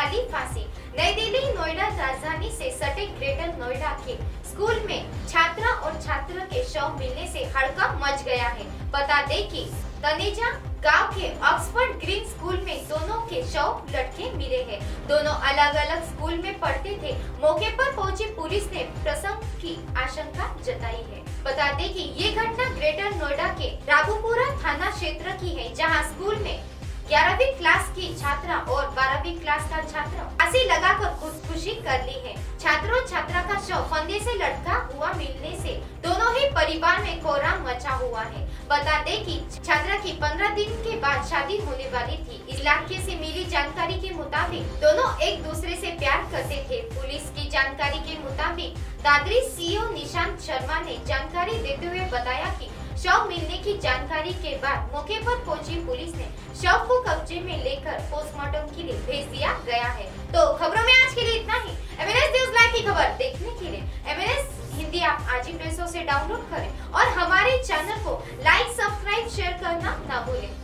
लगा फांसी। नई दिल्ली, नोएडा, राजधानी से सटे ग्रेटर नोएडा के स्कूल में छात्रा और छात्र के शव मिलने से हड़कंप मच गया है। बता दे कि तनेजा गाँव के ऑक्सफोर्ड ग्रीन स्कूल में दोनों के शव लटके मिले हैं। दोनों अलग अलग स्कूल में पढ़ते थे। मौके पर पहुँची पुलिस ने प्रसंग की आशंका जताई है। बता दें कि ये घटना ग्रेटर नोएडा के राघोपुरा थाना क्षेत्र की है, जहाँ स्कूल में ग्यारहवीं क्लास की छात्रा और बारहवीं क्लास का छात्र। फांसी लगाकर खुदकुशी कर ली है। छात्रों छात्रा का शव फंदे से लटका हुआ मिलने से दोनों ही परिवार में कोहराम मचा हुआ है। बता दें कि छात्रा की 15 दिन के बाद शादी होने वाली थी। इलाके से मिली जानकारी के मुताबिक दोनों एक दूसरे से प्यार करते थे। पुलिस की जानकारी के मुताबिक दादरी सीओ निशांत शर्मा ने जानकारी देते हुए बताया कि शव मिलने की जानकारी के बाद मौके पर पहुँची पुलिस ने शव को कब्जे में लेकर पोस्टमार्टम के लिए भेज दिया गया है। तो खबरों में आज के लिए इतना ही। M N S news live की खबर देखने के लिए एम एन एस हिंदी आप आज ही प्ले ऐसी डाउनलोड करें और हमारे चैनल को लाइक सब्सक्राइब शेयर करना ना भूलें।